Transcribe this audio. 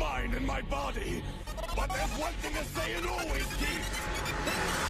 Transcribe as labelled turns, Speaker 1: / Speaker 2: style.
Speaker 1: mind and my body. But there's one thing the Saiyan always keeps.